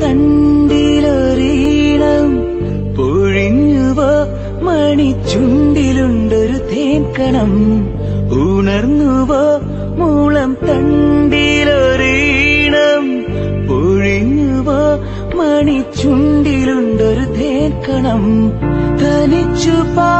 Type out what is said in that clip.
തണ്ടിലൊരീണം പൊഴിഞ്ഞുവോ മണിച്ചുണ്ടിലുണ്ടൊരു തേക്കണം ഉണർന്നുവോ മൂളം തണ്ടിലൊരീണം പൊഴിഞ്ഞുവോ മണിച്ചുണ്ടിലുണ്ടൊരു തേക്കണം തനിച്ചു പാ